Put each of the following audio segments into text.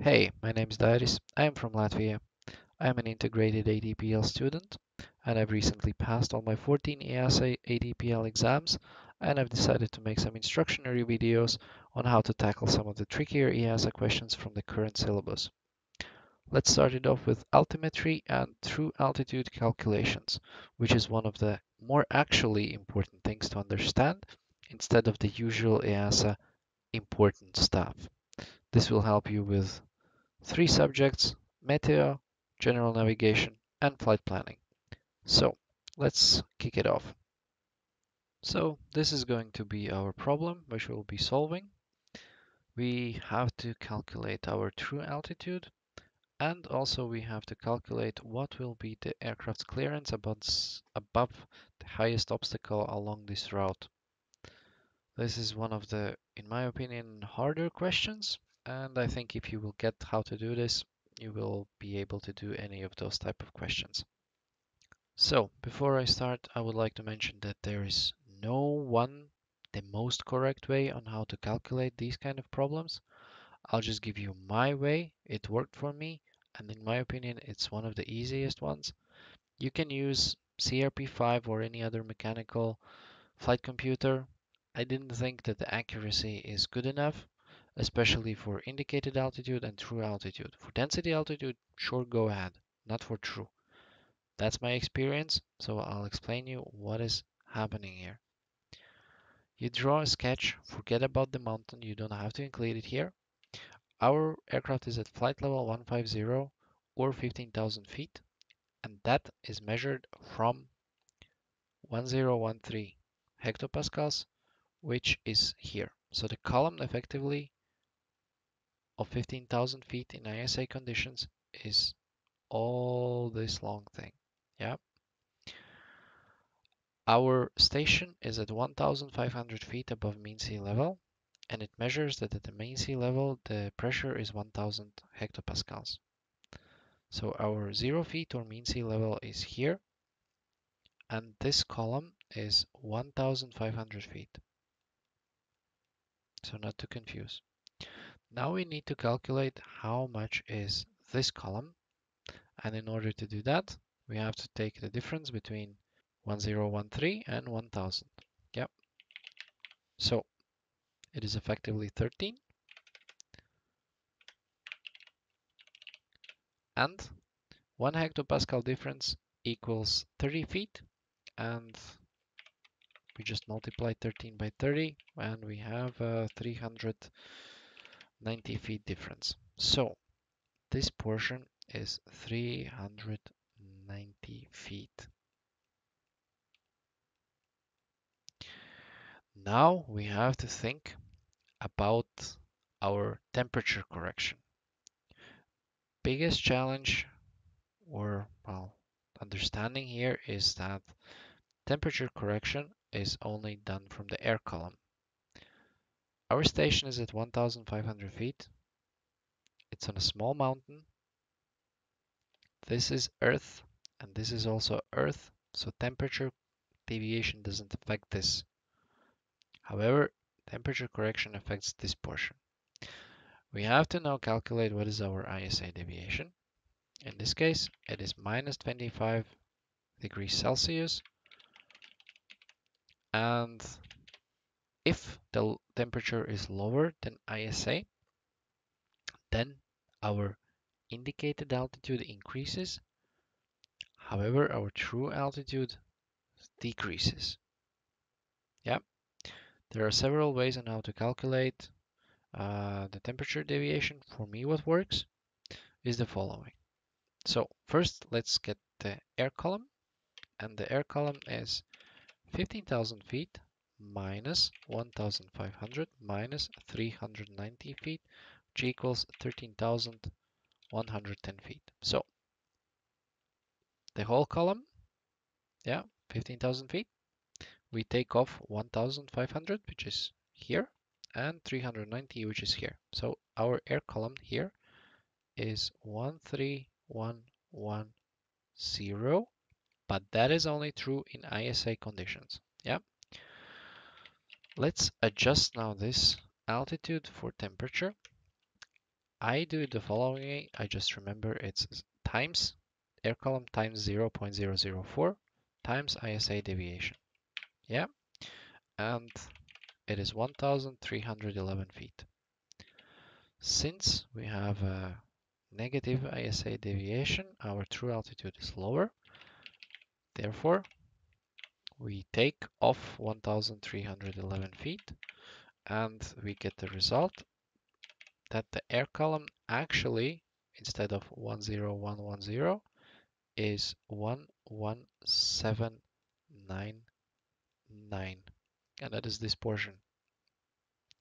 Hey, my name is Dairis. I am from Latvia. I am an integrated ATPL student and I've recently passed all my 14 EASA ATPL exams and I've decided to make some instructionary videos on how to tackle some of the trickier EASA questions from the current syllabus. Let's start it off with altimetry and true altitude calculations, which is one of the more actually important things to understand instead of the usual EASA important stuff. This will help you with three subjects, meteo, general navigation, and flight planning. So let's kick it off. So this is going to be our problem which we'll be solving. We have to calculate our true altitude and also we have to calculate what will be the aircraft's clearance above, above the highest obstacle along this route. This is one of the, in my opinion, harder questions and I think if you will get how to do this, you will be able to do any of those type of questions. So before I start, I would like to mention that there is no one, the most correct way on how to calculate these kind of problems. I'll just give you my way. It worked for me. And in my opinion, it's one of the easiest ones. You can use CRP5 or any other mechanical flight computer. I didn't think that the accuracy is good enough especially for indicated altitude and true altitude. For density altitude, sure, go ahead, not for true. That's my experience, so I'll explain you what is happening here. You draw a sketch, forget about the mountain, you don't have to include it here. Our aircraft is at flight level 150 or 15,000 feet, and that is measured from 1013 hectopascals, which is here. So the column effectively of 15,000 feet in ISA conditions is all this long thing. Yeah. Our station is at 1,500 feet above mean sea level, and it measures that at the mean sea level, the pressure is 1,000 hectopascals. So our zero feet or mean sea level is here, and this column is 1,500 feet. So not to confuse. Now we need to calculate how much is this column. And in order to do that, we have to take the difference between 1013 and 1000. Yep. So it is effectively 13. And 1 hectopascal difference equals 30 feet. And we just multiply 13 by 30 and we have uh, 300 90 feet difference. So this portion is 390 feet. Now we have to think about our temperature correction. Biggest challenge or well understanding here is that temperature correction is only done from the air column. Our station is at 1,500 feet. It's on a small mountain. This is Earth, and this is also Earth, so temperature deviation doesn't affect this. However, temperature correction affects this portion. We have to now calculate what is our ISA deviation. In this case, it is minus 25 degrees Celsius. And if the temperature is lower than ISA, then our indicated altitude increases. However, our true altitude decreases. Yeah, there are several ways on how to calculate uh, the temperature deviation. For me, what works is the following. So first, let's get the air column, and the air column is 15,000 feet minus 1500 minus 390 feet, which equals 13,110 feet. So the whole column, yeah, 15,000 feet. We take off 1,500, which is here, and 390, which is here. So our air column here is 13110, but that is only true in ISA conditions. Yeah. Let's adjust now this altitude for temperature. I do the following. I just remember it's times air column times 0.004 times ISA deviation. Yeah, and it is 1,311 feet. Since we have a negative ISA deviation, our true altitude is lower. Therefore, we take off 1,311 feet and we get the result that the air column actually, instead of 10110, is 11799. And that is this portion.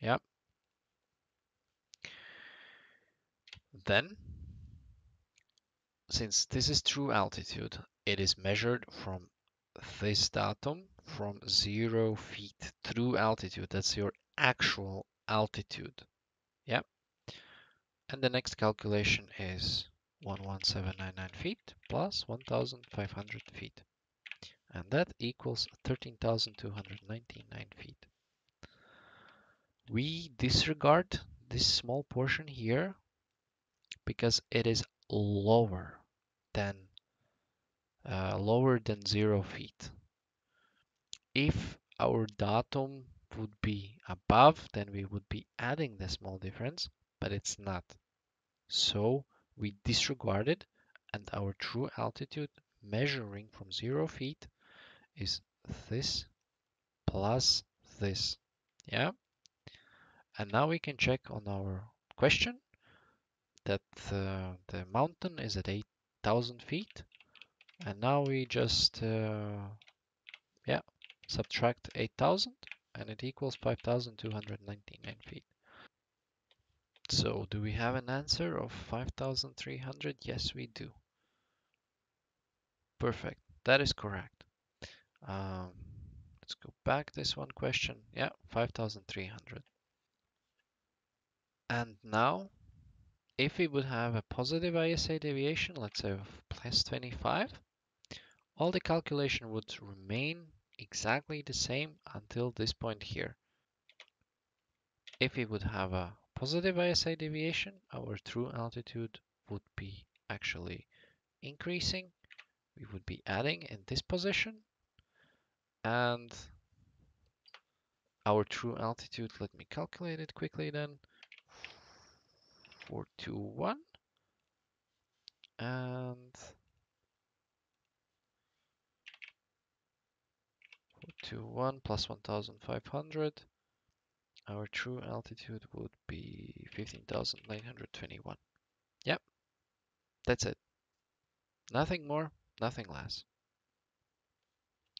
Yep. Then, since this is true altitude, it is measured from this datum from zero feet true altitude. That's your actual altitude. Yeah. And the next calculation is 11799 feet plus 1500 feet. And that equals 13,299 feet. We disregard this small portion here because it is lower than uh, lower than zero feet. If our datum would be above, then we would be adding the small difference, but it's not. So we disregard it and our true altitude measuring from zero feet is this plus this. Yeah. And now we can check on our question that uh, the mountain is at 8,000 feet. And now we just, uh, yeah, subtract 8,000 and it equals 5,299 feet. So do we have an answer of 5,300? Yes, we do. Perfect. That is correct. Um, let's go back this one question. Yeah, 5,300. And now, if we would have a positive ISA deviation, let's say of plus 25, all the calculation would remain exactly the same until this point here. If we would have a positive ISA deviation, our true altitude would be actually increasing. We would be adding in this position and our true altitude, let me calculate it quickly then, 421 and 421 plus 1500 our true altitude would be 15,921. Yep, that's it. Nothing more, nothing less.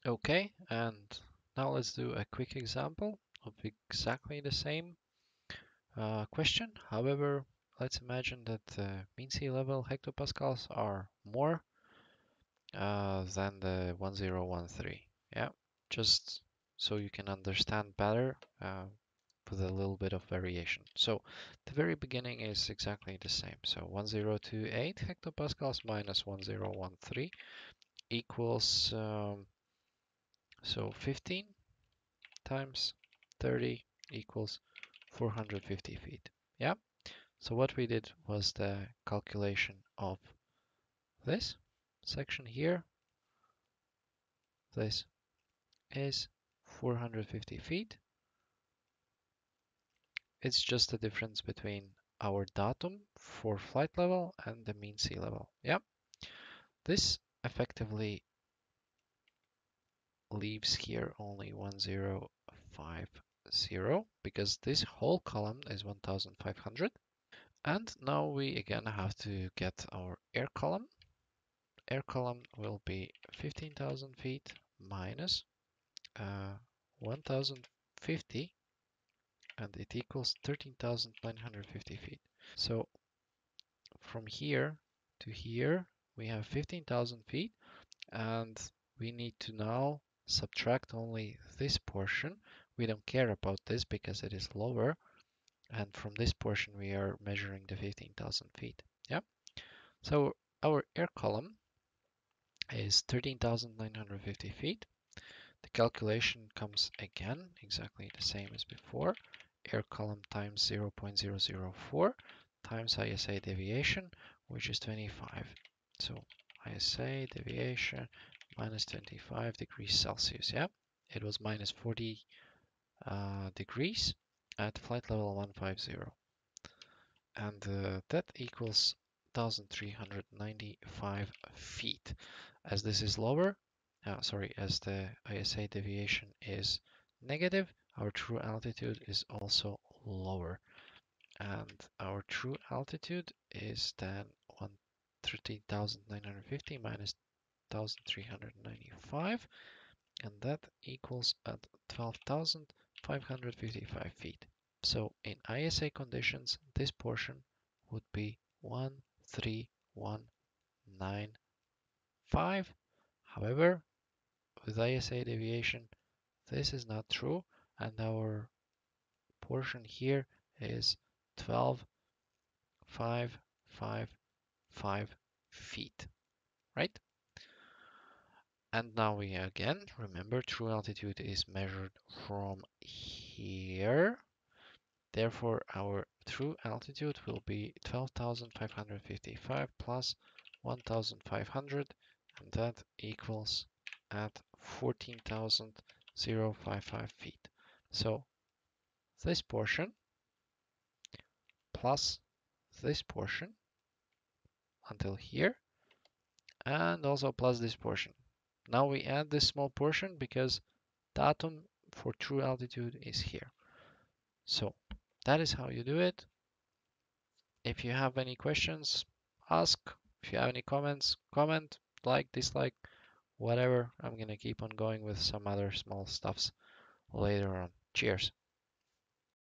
Okay, and now let's do a quick example of exactly the same uh, question. However, let's imagine that the mean sea level hectopascals are more uh, than the 1013. Yeah, just so you can understand better uh, with a little bit of variation. So the very beginning is exactly the same. So 1028 hectopascals minus 1013 equals, um, so 15 times 30 equals 450 feet. Yeah. So what we did was the calculation of this section here. This is 450 feet It's just the difference between our datum for flight level and the mean sea level. Yeah. This effectively leaves here only 1050 because this whole column is 1500. And now we again have to get our air column. Air column will be 15,000 feet minus uh, 1050 and it equals 13,950 feet. So from here to here, we have 15,000 feet and we need to now subtract only this portion. We don't care about this because it is lower. And from this portion, we are measuring the 15,000 feet. Yeah. So our air column is 13,950 feet. The calculation comes again exactly the same as before air column times 0.004 times ISA deviation, which is 25. So ISA deviation minus 25 degrees Celsius. Yeah, it was minus 40 uh, degrees at flight level 150. And uh, that equals 1395 feet. As this is lower, uh, sorry, as the ISA deviation is negative, our true altitude is also lower. And our true altitude is then 13,950 minus 1,395 and that equals at 12,555 feet. So in ISA conditions, this portion would be 13195. However, with ISA deviation, this is not true, and our portion here is 12,555 feet, right? And now we again, remember true altitude is measured from here. Therefore, our true altitude will be 12,555 plus 1,500, and that equals at 14,055 feet. So this portion plus this portion until here, and also plus this portion. Now we add this small portion because datum for true altitude is here. So that is how you do it. If you have any questions, ask. If you have any comments, comment, like, dislike, whatever. I'm gonna keep on going with some other small stuffs later on. Cheers.